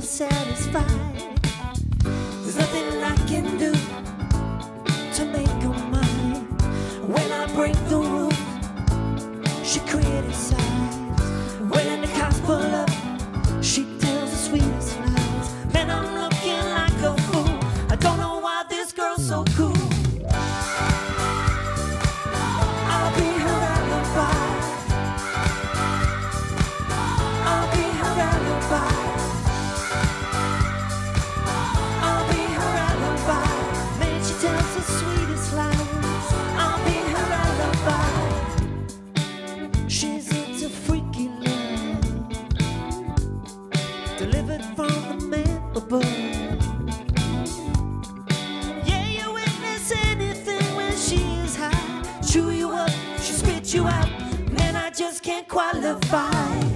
never satisfied. There's nothing I can do to make her mine. When I break the rules, she criticizes. When the cops pull up, she tells the sweetest lies. Man, I'm looking like a fool. I don't know why this girl's so cool. Delivered from the man above. Yeah, you witness anything when she is high. Chew you up, she spit you out. Man, I just can't qualify.